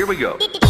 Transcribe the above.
Here we go.